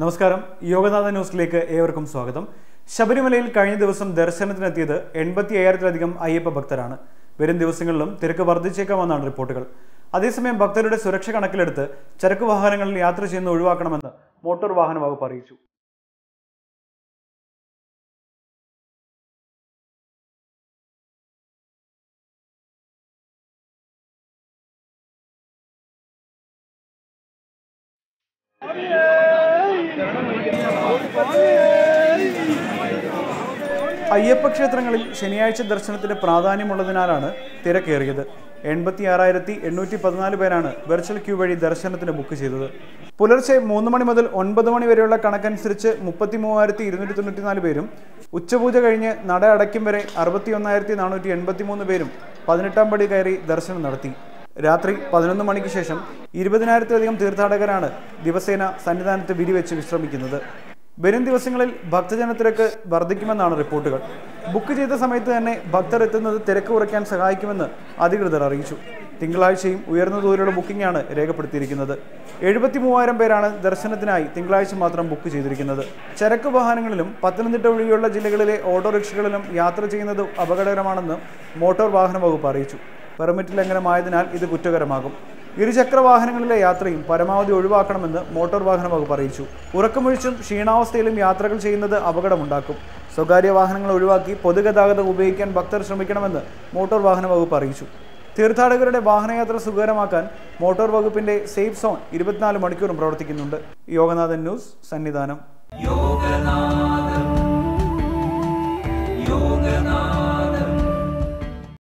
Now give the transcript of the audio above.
നമസ്കാരം. യോഗനാഥ ന്യൂസിലേക്ക് ഏവർക്കും സ്വാഗതം. ശബരിമലയിൽ കഴിഞ്ഞ ദിവസം ദർശനത്തിനെത്തിയത് എൺപത്തി അയ്യായിരത്തിലധികം അയ്യപ്പ ഭക്തരാണ്. വരും ദിവസങ്ങളിലും തിരക്ക് വർദ്ധിച്ചേക്കാമെന്നാണ് റിപ്പോർട്ടുകൾ. അതേസമയം ഭക്തരുടെ സുരക്ഷ കണക്കിലെടുത്ത് ചരക്ക് വാഹനങ്ങളിൽ യാത്ര ചെയ്യുന്ന ഒഴിവാക്കണമെന്ന് മോട്ടോർ വാഹന വകുപ്പ് അറിയിച്ചു. അയ്യപ്പ ക്ഷേത്രങ്ങളിൽ ശനിയാഴ്ച ദർശനത്തിന് പ്രാധാന്യമുള്ളതിനാലാണ് തിരക്കേറിയത്. എൺപത്തി ആറായിരത്തി എണ്ണൂറ്റി പതിനാല് പേരാണ് വെർച്വൽ ക്യൂ വഴി ദർശനത്തിന് ബുക്ക് ചെയ്തത്. പുലർച്ചെ മൂന്ന് മണി മുതൽ ഒൻപത് മണി വരെയുള്ള കണക്കനുസരിച്ച് മുപ്പത്തി മൂവായിരത്തി ഇരുന്നൂറ്റി തൊണ്ണൂറ്റിനാല് പേരും ഉച്ചപൂജ കഴിഞ്ഞ് നട അടയ്ക്കും വരെ അറുപത്തി ഒന്നായിരത്തി നാനൂറ്റി എൺപത്തി മൂന്ന് പേരും പതിനെട്ടാം പടി കയറി ദർശനം നടത്തി. രാത്രി പതിനൊന്ന് മണിക്ക് ശേഷം ഇരുപതിനായിരത്തിലധികം തീർത്ഥാടകരാണ് ദിവസേന സന്നിധാനത്ത് വിരിവെച്ച് വിശ്രമിക്കുന്നത്. വരും ദിവസങ്ങളിൽ ഭക്തജനത്തിരക്ക് വർദ്ധിക്കുമെന്നാണ് റിപ്പോർട്ടുകൾ. ബുക്ക് ചെയ്ത സമയത്ത് തന്നെ ഭക്തർ എത്തുന്നത് തിരക്ക് കുറയ്ക്കാൻ സഹായിക്കുമെന്ന് അധികൃതർ അറിയിച്ചു. തിങ്കളാഴ്ചയും ഉയർന്ന തോതിലുള്ള ബുക്കിംഗാണ് രേഖപ്പെടുത്തിയിരിക്കുന്നത്. എഴുപത്തി മൂവായിരം പേരാണ് ദർശനത്തിനായി തിങ്കളാഴ്ച മാത്രം ബുക്ക് ചെയ്തിരിക്കുന്നത്. ചരക്ക് വാഹനങ്ങളിലും പത്തനംതിട്ട ഒഴികെയുള്ള ജില്ലകളിലെ ഓട്ടോറിക്ഷകളിലും യാത്ര ചെയ്യുന്നത് അപകടകരമാണെന്ന് മോട്ടോർ വാഹന വകുപ്പ് അറിയിച്ചു. പെർമിറ്റ് ലംഘനമായതിനാൽ ഇത് കുറ്റകരമാകും. ഇരുചക്ര വാഹനങ്ങളിലെ യാത്രയും പരമാവധി ഒഴിവാക്കണമെന്ന് മോട്ടോർ വാഹന വകുപ്പ് അറിയിച്ചു. ഉറക്കമൊഴിച്ചും ക്ഷീണാവസ്ഥയിലും യാത്രകൾ ചെയ്യുന്നത് അപകടമുണ്ടാക്കും. സ്വകാര്യ വാഹനങ്ങൾ ഒഴിവാക്കി പൊതുഗതാഗതം ഉപയോഗിക്കാൻ ഭക്തർ ശ്രമിക്കണമെന്ന് മോട്ടോർ വാഹന വകുപ്പ് അറിയിച്ചു. തീർത്ഥാടകരുടെ വാഹനയാത്ര സുഖകരമാക്കാൻ മോട്ടോർ വകുപ്പിന്റെ സേഫ് സോൺ ഇരുപത്തിനാല് മണിക്കൂറും പ്രവർത്തിക്കുന്നുണ്ട്. യോഗനാഥൻ ന്യൂസ് സന്നിധാനം.